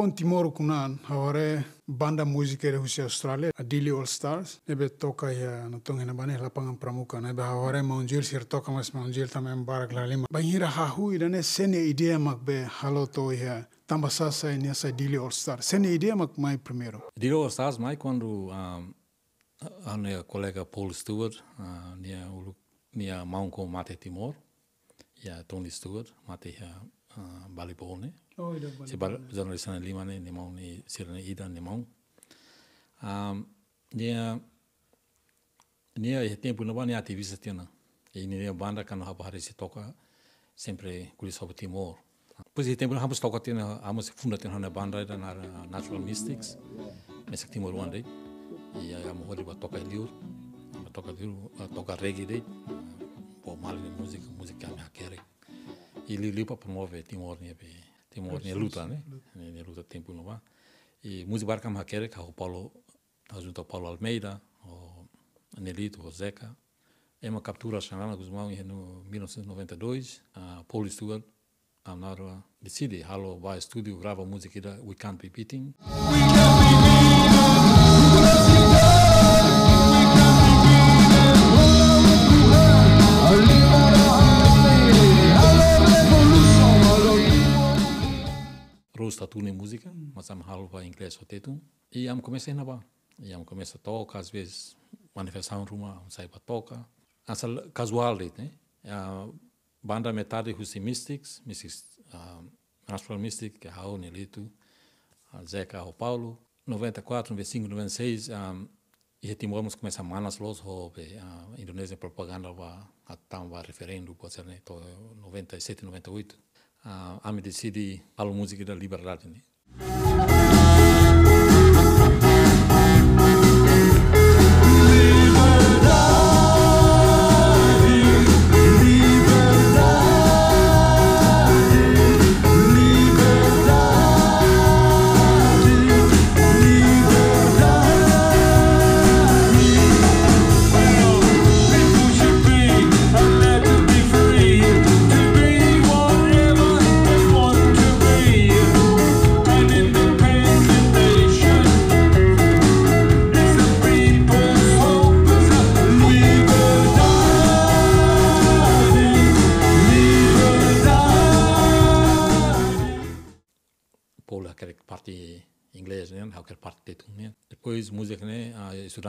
Fofon Timor kunan haware banda musika de husi Australia, a Dili All Stars. Ebe toka ya no tong hina bane lapangan pramuka. Ebe haware maunjil sir toka mas maunjil tamem barak lalima. Banhira hahu idane sene idea mak be halo to ya tamba sasa nessa Dili All Stars. Sene idea mak mai primeiro. Dili All Stars mai quando um, a minha colega Paul Stewart, uh, nia ulu nia maunko mate Timor, ia Tony Stewart mate ya uh, Balibol ne. Oh, ida Se bar jornalista na lima ne ne mau ni sira ne ida ne mau. Um, nia nia e tempo no bani ativista tina. E nia banda kan hapa hari se toka sempre kulis sobre Timor. Pois e tempo hamos toka tina hamos funda tina na banda da na Natural Mystics. Nessa Timor one day. E a morrer ba toka liur. Ba toka liur, toka reggae day. Po mal de música, música me quere. E Timor ne be Timor ne luta ne. Ne luta tempo no ba. E música barca me quere ka o Paulo junto ao Paulo Almeida, o Nelito, o Zeca. É uma captura chamada Guzmão em 1992. A Paul Stewart, a Nara, decide, halo, vai ao estúdio, grava a música da We Can't Be Beating. Rose tatu nem música, mas am halo vai inglês o teto. E am comecei na ba. E am começa a tocar, às vezes, manifestação ruma, sai para tocar. Essa casual, né? A banda metade os Mystics, Mystics, uh, Natural Mystic, que é Raul, Nelito, a Zeca, o Paulo. 94, 95, 96, um, e timormos começa manas los ho a Indonésia propaganda a tamba referendo pode ser né 97 98 a a me decidi a música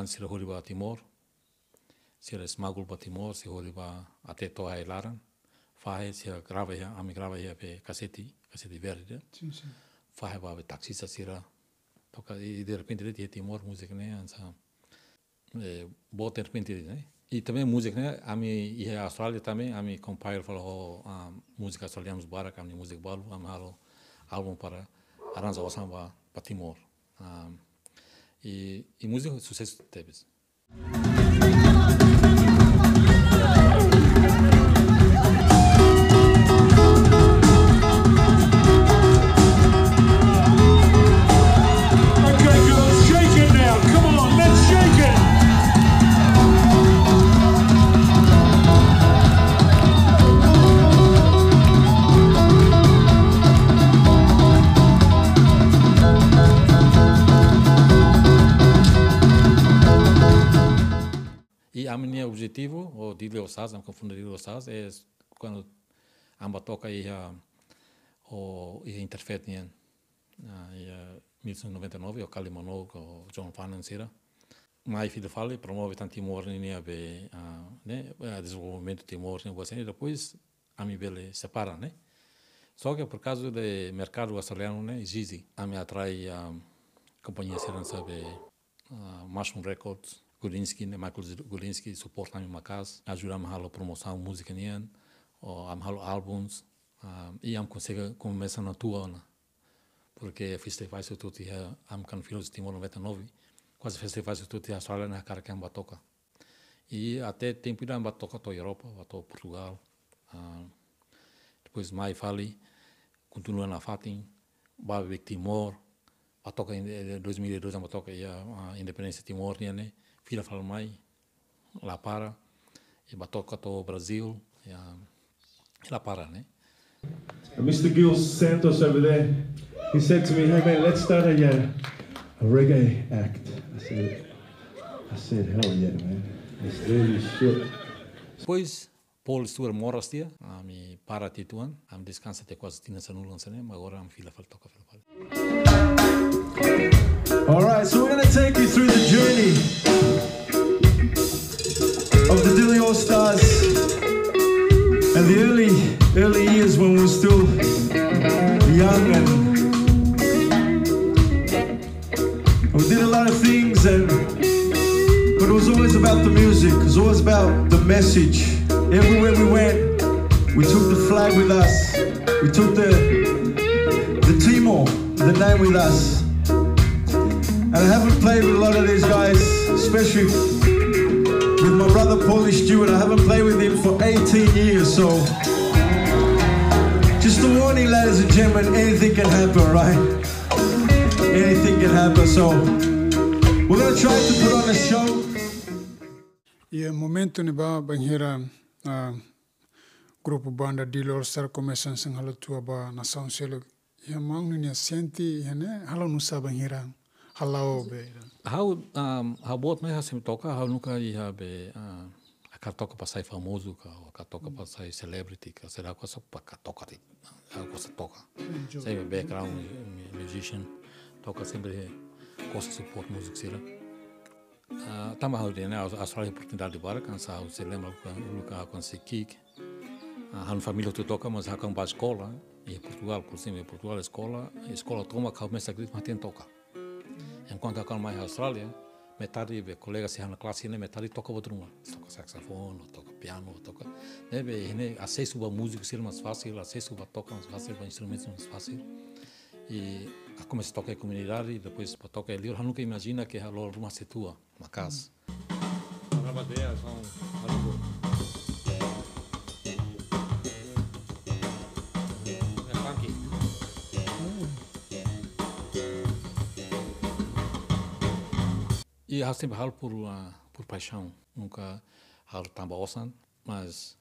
a estudante se rola para Timor se era smagul para Timor se rola para até to a Lara faz se grava já a me grava já pe cassete cassete verde Sim, sim. faz para taxista se era toca e de repente ele tinha Timor música né ansa é, bota de repente né e também música né a mim e a Austrália também a mim companheiro falou a música australiana bara a minha música balu a minha álbum para arranja o samba para Timor. Um, e, e música sucesso teve. Okay, Osas, não confundir Dile Osas, é quando amba toca aí a o e e a 1999 o Kali Manogue, o John Financiera. Mas filho fala, promove tanto Timor a be a né, a desenvolvimento de Timor você depois a mi bele separa, né? Só que por causa do mercado australiano, né, exige a me atrai a companhia sabe uh, Mushroom Records, Gulinski, né, Michael Gulinski suporta minha casa, ajuda a a promoção música nian, ou a halo álbuns, uh, e am consegue começar na tua né? porque festivais eu tudo tinha am kan filhos de Timor 99, quase festivais eu tudo tinha Austrália na cara que am batoca. E até tempo am batoca to Europa, to Portugal. Uh, depois mai fali continua na Fatim, Babe Timor, a toca em 2002 a toca a independência Timor né fila fala mai lá para e batoca to Brasil e a lá para né And Mr. Gil Santos over there. he said to me, "Hey man, let's start a, uh, a reggae act." I said, "I said, hell yeah, man, let's do this shit." Depois, Paul Stuart Morris a mi para tituan, am descansa te quase tina sa ma agora am fila fal toka fal fal. About the music. It was always about the message. Everywhere we went, we took the flag with us. We took the the Timor, the name with us. And I haven't played with a lot of these guys, especially with my brother Paulie Stewart. I haven't played with him for 18 years, so just a warning, ladies and gentlemen, anything can happen, right? Anything can happen, so we're gonna try to put on a show. Ia momento ni ba banghira uh, grupo banda Dilo Star começam sem halo tua ba na sound selo ia mang ni senti ia ne halo nusa banghira halau be Hau, um, hau bot mai ha se toka, hau nuka i ha be uh, a ka toka pa sai famoso ka, o ka toka pa sai celebrity ka, se rau ka sa pa ka toka ri, hau ka sa toka. Sai be background mu- musician, toka sempre he, costa support music sila. Hau de ne, a Austrália oportunidade de bara, kansa hau se lembra ka, nuka hau kan se kik. Hau família tu toka, mas hau ba escola, e Portugal, por cima, em Portugal, escola, escola toma hau mesa grit, mas tem toka. Enquanto eu mais Austrália, metade de colegas se na classe, né, metade toca outro uma. Toca saxofone, toca piano, toca... Né, be, né, acesso a música ser mais fácil, acesso a toca mais fácil, a instrumentos mais fácil. E a começa a tocar em comunidade, e depois para tocar ali, eu nunca imagina que a uma se tua, uma casa. É. E eu sempre falo por, uh, por paixão. Nunca falo tamba mas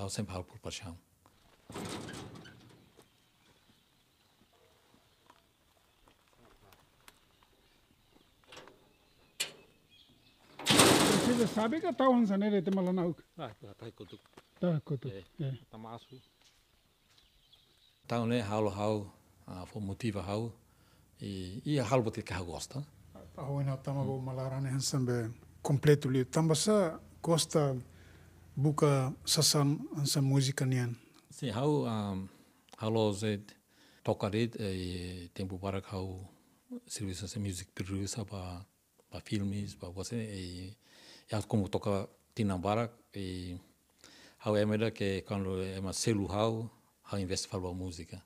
eu sempre falo por paixão. Você sabe que tá onde sanere te malana Ah, tá aí com tu. tá koto É. é Tamasu. Então, né, halo hau, uh, for motiva hau, e, halo bote que hau gosta. Ahoy na tamago malarane hansan be completo li tambasa gosta buka sasan hansan música nian Sim, hau, um, halo zed, e tempo para hau, serviço de music producer para para filmes, para você, e, hau como toca tinambara, e hau melhor que é uma selu hau, hau investe para música.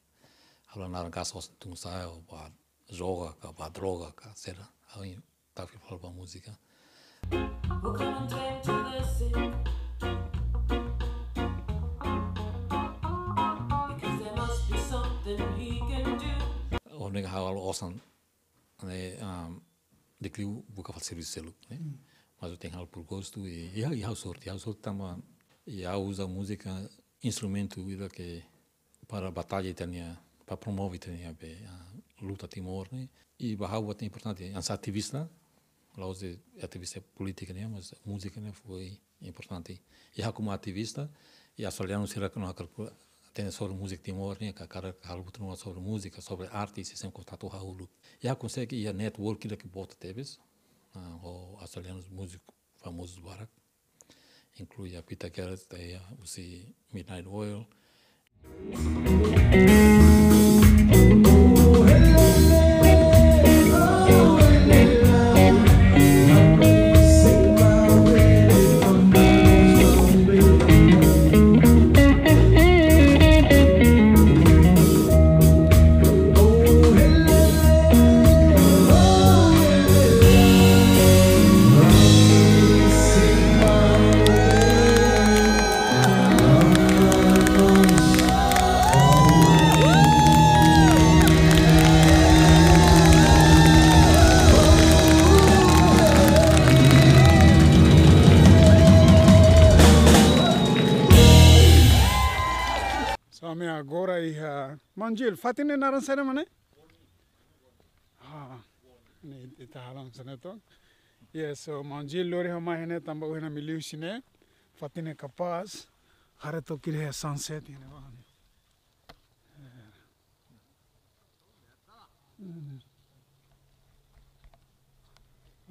Hau na gasta os tungsai, ou para joga, para droga, será. Hau tá para música. We'll come and take to the o nega hau alo né mas eu tenho algo por gosto e e e hau sorte hau sorte tama e hau usa música instrumento que para batalha itania para promover be a luta timor né? E ba hau é importante ansa ativista lá usa ativista política né? Mas música né foi importante. E hau como ativista e australiano será que não tem sobre música timor né? Que cara algo não sobre música sobre arte e se sempre contato haulu e há consegue ir a network que bota teves uh, o australianos músicos famosos barak inclui a Peter Garrett a usi Midnight Oil انجيل. فاتني نارن سنه منه آه. ها نيتهالون سنه تو يس مانجيل لوري هما هنا تمبو هنا مليوشنه فاتني كباس. هره تو كيره سانسيت هنا وان ها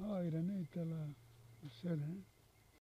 آه. آه، يرني تلا سنه